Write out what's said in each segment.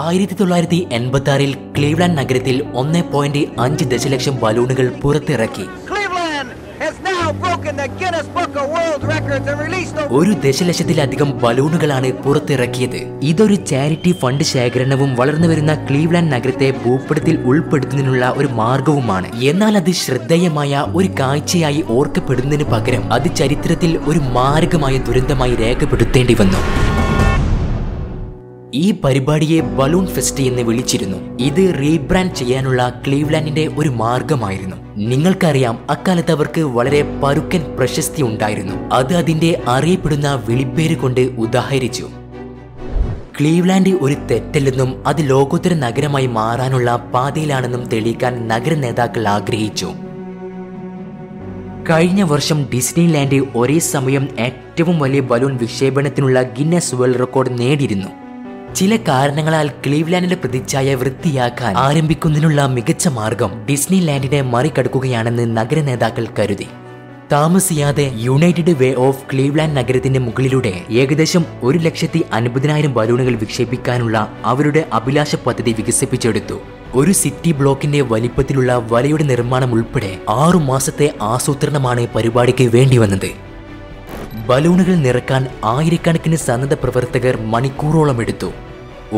ആയിരത്തി തൊള്ളായിരത്തി എൺപത്തി ആറിൽ ക്ലീവ്ലാൻഡ് നഗരത്തിൽ ഒന്ന് പോയിന്റ് അഞ്ച് ദശലക്ഷം ബലൂണുകൾ പുറത്തിറക്കി. ഒരു ദശലക്ഷത്തിലധികം ബലൂണുകളാണ് പുറത്തിറക്കിയത്. ഇതൊരു ചാരിറ്റി ഫണ്ട് ശേഖരണവും വളർന്നു വരുന്ന ക്ലീവ്ലാൻഡ് നഗരത്തെ ഭൂപടത്തിൽ ഉൾപ്പെടുത്തുന്നതിനുള്ള ഒരു മാർഗവുമാണ് എന്നാൽ അത് ശ്രദ്ധേയമായ ഒരു കാഴ്ചയായി ഓർക്കപ്പെടുന്നതിന് പകരം അത് ചരിത്രത്തിൽ ഒരു മാരകമായ ദുരന്തമായി രേഖപ്പെടുത്തേണ്ടി വന്നു. ഈ പരിപാടിയെ ബലൂൺ ഫെസ്റ്റ് എന്ന് വിളിച്ചിരുന്നു. ഇത് റീബ്രാൻഡ് ചെയ്യാനുള്ള ക്ലീവ്ലാൻഡിന്റെ ഒരു മാർഗമായിരുന്നു. നിങ്ങൾക്കറിയാം അക്കാലത്ത് അവർക്ക് വളരെ പരുക്കൻ പ്രശസ്തി ഉണ്ടായിരുന്നു. അത് അതിന്റെ അറിയപ്പെടുന്ന വിളിപ്പേര് കൊണ്ട് ഉദാഹരിച്ചു. ക്ലീവ്ലാൻഡ് ഒരു തെറ്റല്ലെന്നും അത് ലോകോത്തര നഗരമായി മാറാനുള്ള പാതയിലാണെന്നും തെളിയിക്കാൻ നഗര നേതാക്കൾ ആഗ്രഹിച്ചു. കഴിഞ്ഞ വർഷം ഡിസ്നിലാൻഡ് ഒരേ സമയം ഏറ്റവും വലിയ ബലൂൺ വിക്ഷേപണത്തിനുള്ള ഗിന്നസ് വേൾഡ് റെക്കോർഡ് നേടിയിരുന്നു. ചില കാരണങ്ങളാൽ ക്ലീവ്ലാൻഡിന്റെ പ്രതിച്ഛായ വൃത്തിയാക്കാൻ ആരംഭിക്കുന്നതിനുള്ള മികച്ച മാർഗം ഡിസ്നിലാൻഡിനെ മറികടക്കുകയാണെന്ന് നഗര നേതാക്കൾ കരുതി. താമസിയാതെ യുണൈറ്റഡ് വേ ഓഫ് ക്ലീവ്ലാൻഡ് നഗരത്തിന്റെ മുകളിലൂടെ ഏകദേശം ഒരു ലക്ഷത്തി അൻപതിനായിരം ബലൂണുകൾ വിക്ഷേപിക്കാനുള്ള അവരുടെ അഭിലാഷ പദ്ധതി വികസിപ്പിച്ചെടുത്തു. ഒരു സിറ്റി ബ്ലോക്കിന്റെ വലിപ്പത്തിലുള്ള വലയുടെ നിർമ്മാണം ഉൾപ്പെടെ ആറു മാസത്തെ ആസൂത്രണമാണ് പരിപാടിക്ക് വേണ്ടി വന്നത് ബലൂണുകൾ നിറക്കാൻ ആയിരക്കണക്കിന് സന്നദ്ധ പ്രവർത്തകർ മണിക്കൂറോളം എടുത്തു.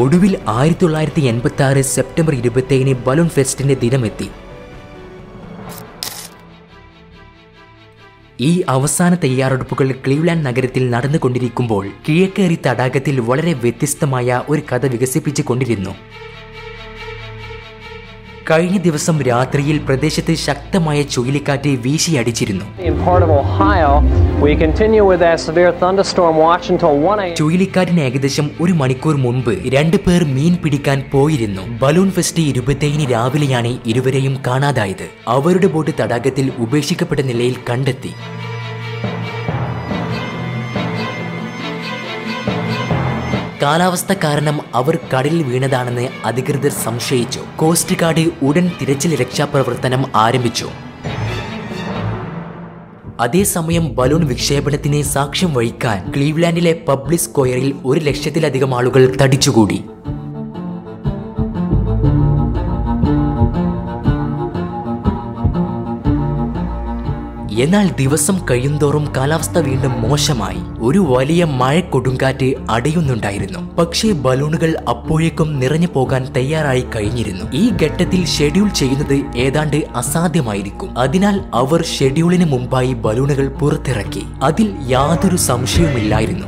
ഒടുവിൽ ആയിരത്തി തൊള്ളായിരത്തി എൺപത്തി ആറ് സെപ്റ്റംബർ ഇരുപത്തേഴിന് ബലൂൺ ഫെസ്റ്റിന്റെ ദിനമെത്തി. ഈ അവസാന തയ്യാറെടുപ്പുകൾ ക്ലീവ്ലാൻഡ് നഗരത്തിൽ നടന്നുകൊണ്ടിരിക്കുമ്പോൾ കിഴക്കേറി തടാകത്തിൽ വളരെ വ്യത്യസ്തമായ ഒരു കഥ വികസിപ്പിച്ചു കൊണ്ടിരുന്നു കഴിഞ്ഞ ദിവസം രാത്രിയിൽ പ്രദേശത്ത് ശക്തമായ ചുഴലിക്കാറ്റ് വീശിയടിച്ചിരുന്നു. In part of Ohio, we continue with that severe thunderstorm watch until 1 a.m. ചുഴലിക്കാറ്റിന് ഏകദേശം ഒരു മണിക്കൂർ മുമ്പ് രണ്ടു പേർ മീൻ പിടിക്കാൻ പോയിരുന്നു. ബലൂൺ ഫെസ്റ്റ് ഇരുപത്തേഴിന് രാവിലെയാണ് ഇരുവരെയും കാണാതായത്. അവരുടെ ബോട്ട് തടാകത്തിൽ ഉപേക്ഷിക്കപ്പെട്ട നിലയിൽ കണ്ടെത്തി. കാലാവസ്ഥ കാരണം അവർ കടലിൽ വീണതാണെന്ന് അധികൃതർ സംശയിച്ചു. കോസ്റ്റ് ഗാർഡ് ഉടൻ തിരച്ചിൽ രക്ഷാപ്രവർത്തനം ആരംഭിച്ചു. അതേസമയം ബലൂൺ വിക്ഷേപണത്തിന് സാക്ഷ്യം വഹിക്കാൻ ക്ലീവ്ലാൻഡിലെ പബ്ലിക് സ്ക്വയറിൽ ഒരു ലക്ഷത്തിലധികം ആളുകൾ തടിച്ചുകൂടി. എന്നാൽ ദിവസം കഴിയുന്തോറും കാലാവസ്ഥ വീണ്ടും മോശമായി. ഒരു വലിയ മഴ കൊടുങ്കാറ്റ് അടയുന്നുണ്ടായിരുന്നു. പക്ഷേ ബലൂണുകൾ അപ്പോഴേക്കും നിറഞ്ഞു പോകാൻ തയ്യാറായി കഴിഞ്ഞിരുന്നു. ഈ ഘട്ടത്തിൽ ഷെഡ്യൂൾ ചെയ്യുന്നത് ഏതാണ്ട് അസാധ്യമായിരിക്കും. അതിനാൽ അവർ ഷെഡ്യൂളിന് മുമ്പായി ബലൂണുകൾ പുറത്തിറക്കി. അതിൽ യാതൊരു സംശയവുമില്ലായിരുന്നു.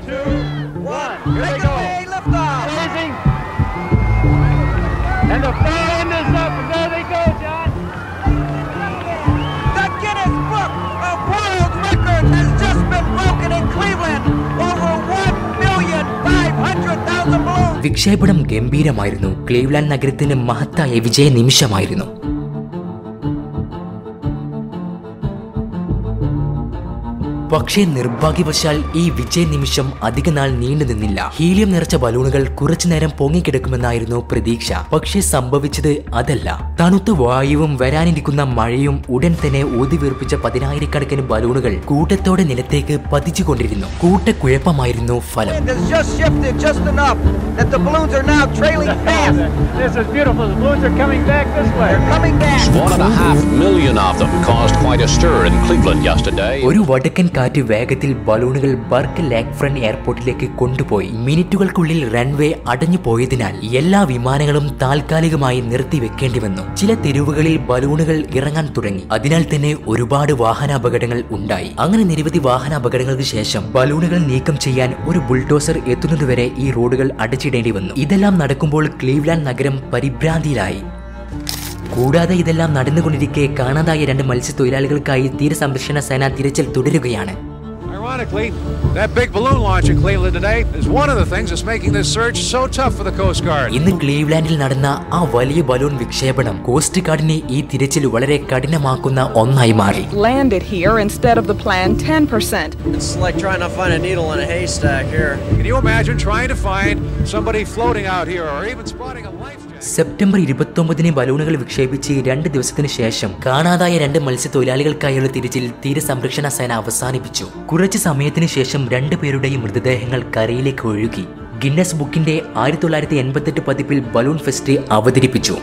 വിക്ഷേപണം ഗംഭീരമായിരുന്നു. ക്ലീവ്ലാൻഡ് നഗരത്തിന് മഹത്തായ വിജയ നിമിഷമായിരുന്നു പക്ഷേ നിർഭാഗ്യവശാൽ ഈ വിജയ നിമിഷം അധിക നാൾ നീണ്ടു നിന്നില്ല. ഹീലിയം നിറച്ച ബലൂണുകൾ കുറച്ചു നേരം പൊങ്ങിക്കിടക്കുമെന്നായിരുന്നു പ്രതീക്ഷ. പക്ഷേ സംഭവിച്ചത് അതല്ല. തണുത്ത വായുവും വരാനിരിക്കുന്ന മഴയും ഉടൻ തന്നെ ഊതിവീർപ്പിച്ച പതിനായിരക്കണക്കിന് ബലൂണുകൾ കൂട്ടത്തോടെ നിലത്തേക്ക് പതിച്ചുകൊണ്ടിരുന്നു. കൂട്ടക്കുഴപ്പമായിരുന്നു ഫലം. ഒരു വടക്കൻ കാറ്റ് വേഗത്തിൽ ബലൂണുകൾ ബർക്ക് ലേക്ക് ഫ്രണ്ട് എയർപോർട്ടിലേക്ക് കൊണ്ടുപോയി. മിനിറ്റുകൾക്കുള്ളിൽ റൺവേ അടഞ്ഞു പോയതിനാൽ എല്ലാ വിമാനങ്ങളും താൽക്കാലികമായി നിർത്തിവെക്കേണ്ടി വന്നു. ചില തെരുവുകളിൽ ബലൂണുകൾ ഇറങ്ങാൻ തുടങ്ങി. അതിനാൽ തന്നെ ഒരുപാട് വാഹനാപകടങ്ങൾ ഉണ്ടായി. അങ്ങനെ നിരവധി വാഹനാപകടങ്ങൾക്ക് ശേഷം ബലൂണുകൾ നീക്കം ചെയ്യാൻ ഒരു ബുൾഡോസർ എത്തുന്നതുവരെ ഈ റോഡുകൾ അടച്ചിടേണ്ടി വന്നു. ഇതെല്ലാം നടക്കുമ്പോൾ ക്ലീവ്ലാൻഡ് നഗരം പരിഭ്രാന്തിയിലായി. കൂടാതെ ഇതെല്ലാം നടന്നുകൊണ്ടിരിക്കെ കാണാതായ രണ്ട് മത്സ്യത്തൊഴിലാളികൾക്കായി തീരസംരക്ഷണ സേന തിരച്ചിൽ തുടരുകയാണ്. Ironically, that big balloon launch in Cleveland today is one of the things that's making this search so tough for the Coast Guard. ഇന്ന് ക്ലീവ്ലാൻഡിൽ നടന്ന ആ വലിയ ബലൂൺ വിക്ഷേപണം കോസ്റ്റ് ഗാർഡിനെ ഈ തിരച്ചിൽ വളരെ കഠിനമാക്കുന്ന ഒന്നായി മാറി landed here instead of the plan 10%. It's like trying to find a needle in a haystack here. Can you imagine trying to find somebody floating out here or even spotting a life jacket? September ഇരുപത്തൊമ്പതിന് ബലൂണുകൾ വിക്ഷേപിച്ച് രണ്ട് ദിവസത്തിന് ശേഷം കാണാതായ രണ്ട് മത്സ്യത്തൊഴിലാളികൾക്കായുള്ള തിരച്ചിൽ തീരസംരക്ഷണ സേന അവസാനിപ്പിച്ചു കുറച്ച് സമയത്തിന് ശേഷം രണ്ടുപേരുടെയും മൃതദേഹങ്ങൾ കരയിലേക്ക് ഒഴുകി. ഗിന്നസ് ബുക്കിന്റെ ആയിരത്തി തൊള്ളായിരത്തി എൺപത്തെട്ട് പതിപ്പിൽ ബലൂൺ ഫെസ്റ്റ് അവതരിപ്പിച്ചു.